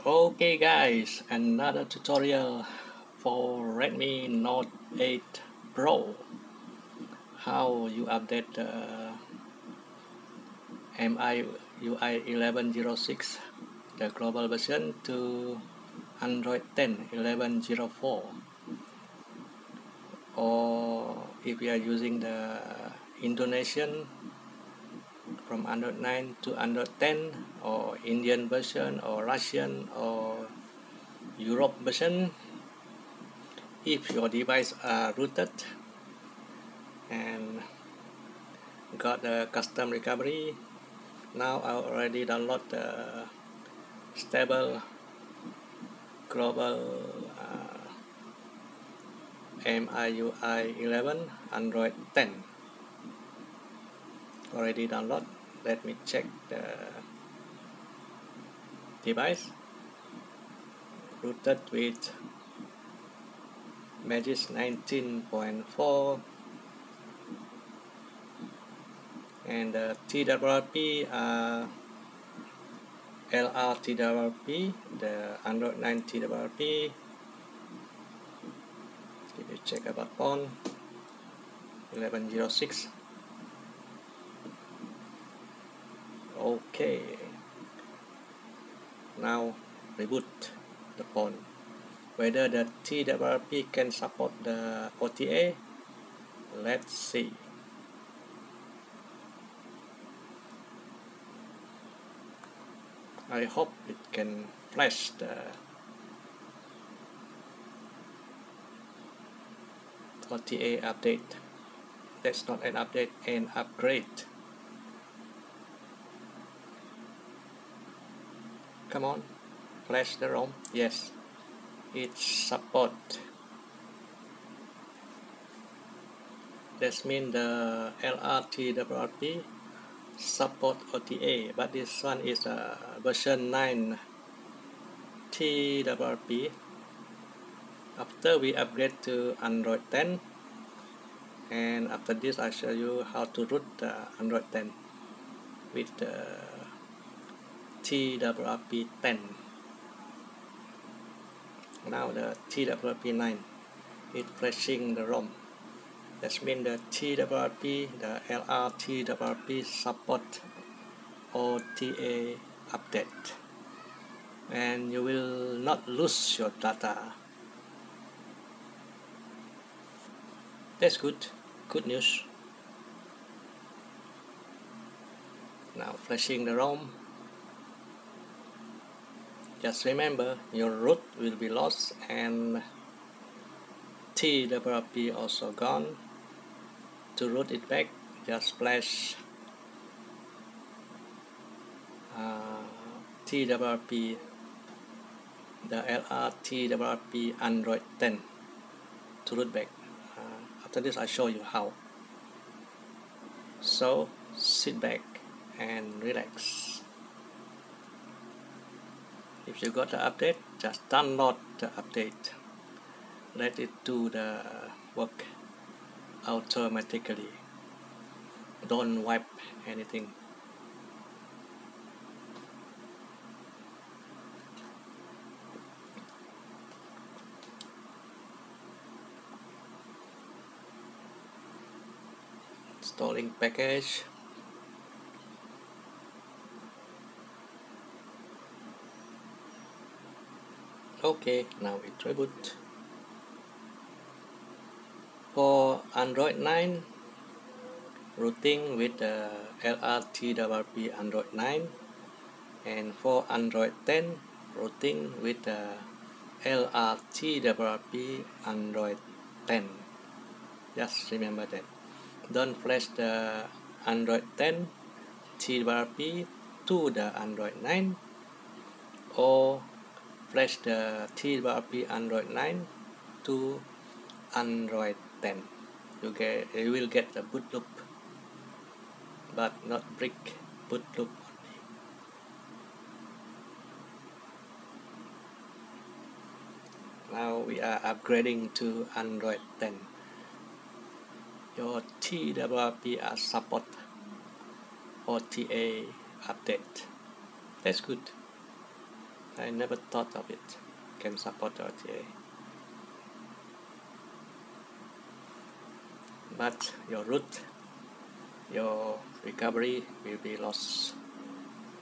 Okay guys, another tutorial for Redmi Note 8 Pro. How you update the MIUI 1106 the global version to Android 10 1104 or if you are using the Indonesian from Android 9 to Android 10 or Indian version or Russian or Europe version. If your device are rooted and got the custom recovery now I already download the stable global uh, MIUI 11 Android 10 already download let me check the device. Rooted with Magisk 19.4 and the TWRP uh, LR TWRP the Android 9 TWRP give me check about phone. 1106 okay. Now reboot the phone. Whether the TWRP can support the OTA let's see. I hope it can flash the OTA update. That's not an update an upgrade come on. Flash the ROM. Yes. It support. That means the LRTWRP support OTA but this one is a version 9 TWRP after we upgrade to Android 10 and after this I show you how to root the Android 10 with the TWRP 10 now the TWRP 9 is flashing the ROM. That means the TWRP the LR TWRP support OTA update. And you will not lose your data. That's good. Good news. Now flashing the ROM just remember your root will be lost and TWRP also gone. To root it back just flash uh, TWRP the LR TWRP Android 10 to root back. Uh, after this I show you how. So sit back and relax if you got the update just download the update. Let it do the work automatically. Don't wipe anything. Installing package okay now it reboot for Android 9 rooting with the LRTWRP Android 9 and for Android 10 rooting with the LRTWRP Android 10 just remember that. Don't flash the Android 10 TWRP to the Android 9 or flash the TWRP Android 9 to Android 10 you get you will get a boot loop but not brick boot loop now we are upgrading to Android 10 your TWRP are support OTA update. That's good I never thought of it. Can support OTA but your root your recovery will be lost.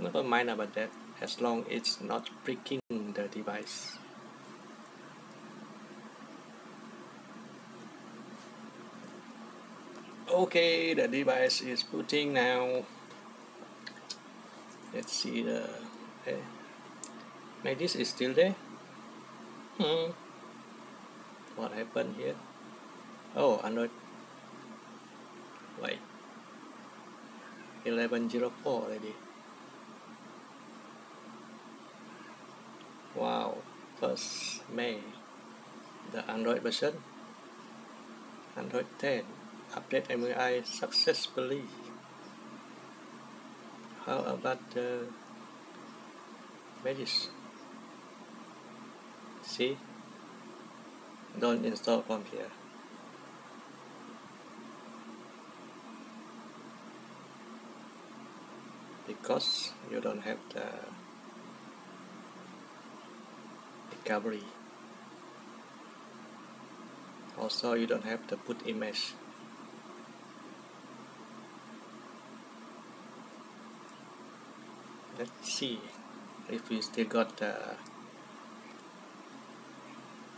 Never mind about that as long it's not breaking the device. Okay the device is booting now. Let's see the eh, maybe this is still there? Hmm. What happened here? Oh android wait. 1104 already. Wow. First May. The Android version? Android 10 update MIUI successfully. How about the Magisk see? Don't install from here. Because you don't have the recovery. Also you don't have the boot image. Let's see if we still got the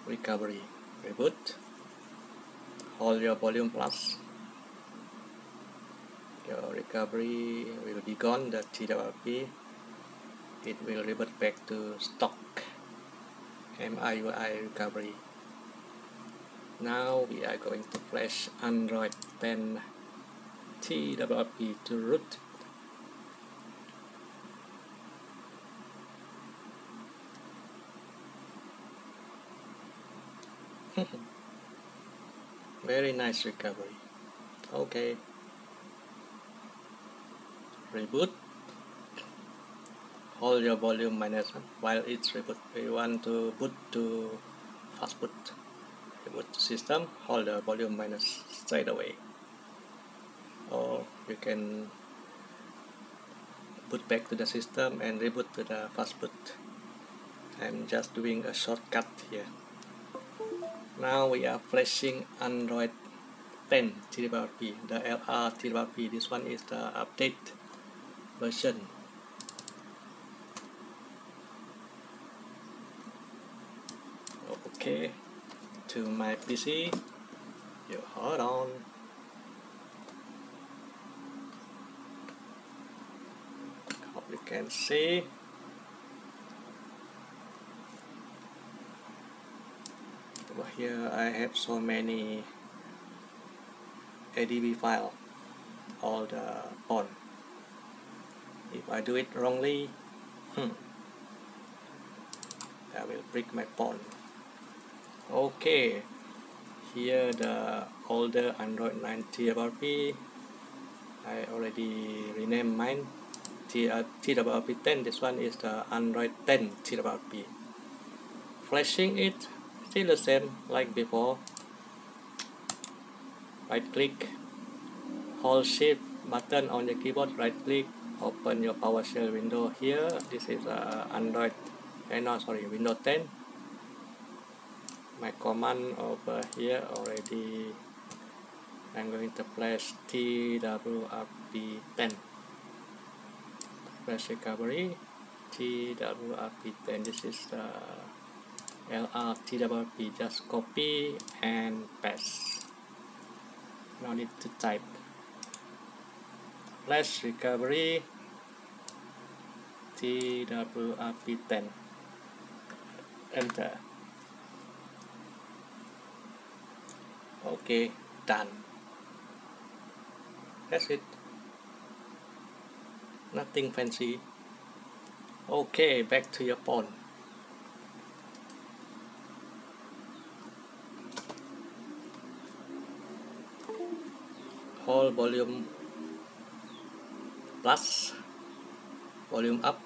recovery reboot. Hold your volume plus. Your recovery will be gone the TWRP it will revert back to stock. MIUI recovery. Now we are going to flash Android 10 TWRP to root very nice recovery. Okay. Reboot. Hold your volume minus one while it's reboot. We want to boot to fast boot. Reboot system hold the volume minus straight away. Or you can boot back to the system and reboot to the fast boot. I'm just doing a shortcut here now we are flashing Android 10 TWRP the LR TWRP this one is the update version. Okay to my PC you hold on. Hope you can see over here I have so many ADB file all the on. If I do it wrongly hmm, I will break my pawn. Okay here the older Android 9 TWRP I already renamed mine. TWRP uh, 10 this one is the Android 10 TWRP flashing it still the same like before. Right click hold shift button on the keyboard right click open your PowerShell window here. This is uh, Android eh, no sorry Windows 10 my command over here already. I'm going to place TWRP10 press recovery. TWRP10 this is the LR TWRP just copy and paste. No need to type. Flash recovery. TWRP10 enter. Okay done. That's it. Nothing fancy. Okay back to your pawn hold volume plus volume up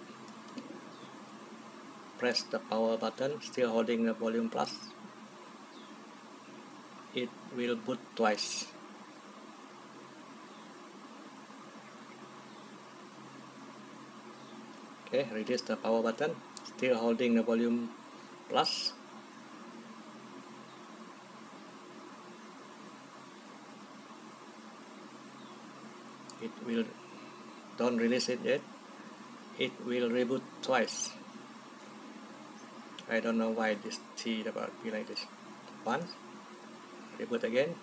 press the power button still holding the volume plus. It will boot twice. Okay release the power button still holding the volume plus it will don't release it yet. It will reboot twice. I don't know why this T about be like this. Once reboot again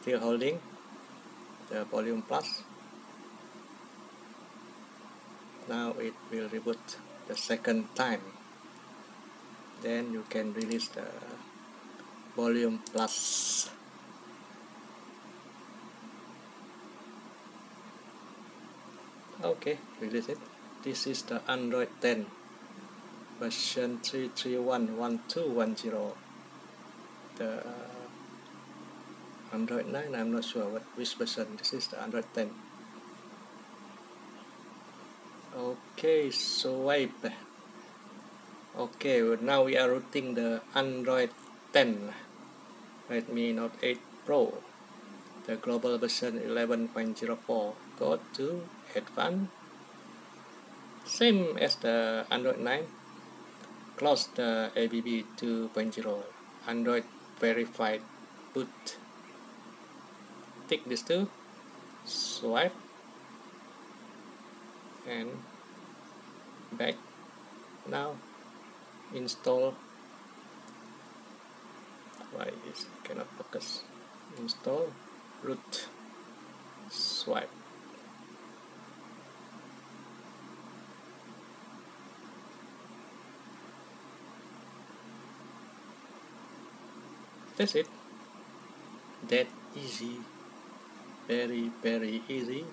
still holding the volume plus. Now it will reboot the second time. Then you can release the volume plus okay release it. This is the Android 10 version 3311210 the uh, Android 9 I'm not sure what which version. This is the Android 10 okay swipe. Okay well, now we are routing the Android 10 Redmi Note 8 Pro. The global version 11.04 go to advanced same as the Android 9 close the AVB 2.0 Android verified boot. Tick this two swipe and back. Now install. Why is cannot focus? Install root swipe that's it. That easy very very easy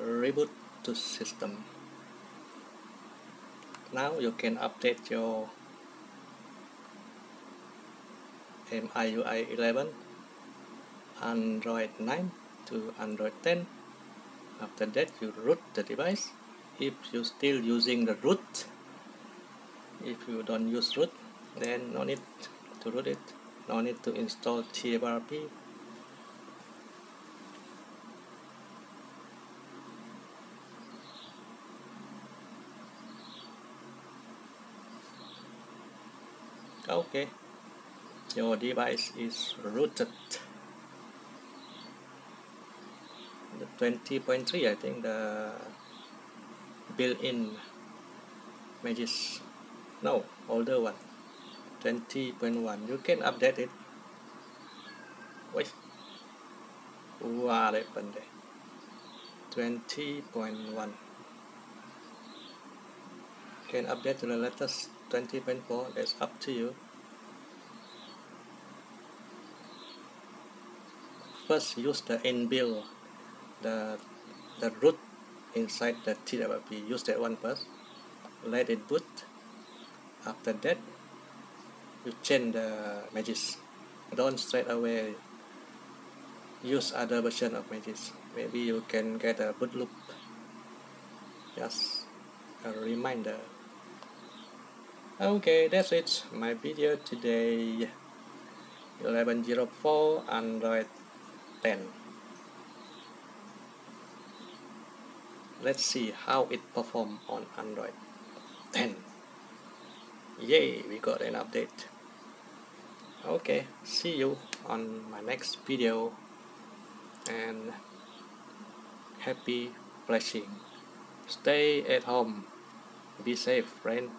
reboot to system. Now you can update your MIUI 11 Android 9 to Android 10 after that you root the device. If you still using the root if you don't use root then no need to root it no need to install TWRP okay. Your device is rooted. The 20.3 I think the built-in Magisk. No older one 20.1 you can update it. Wait. What happened there? 20.1 can update to the latest 20.4 that's up to you. First use the inbuilt the the root inside the TWRP use that one first. Let it boot. After that you change the Magisk. Don't straight away use other version of Magisk. Maybe you can get a boot loop. Just a reminder. Okay that's it. My video today 1104 Android 10 let's see how it perform on Android 10 yay we got an update okay see you on my next video and happy flashing. Stay at home. Be safe friend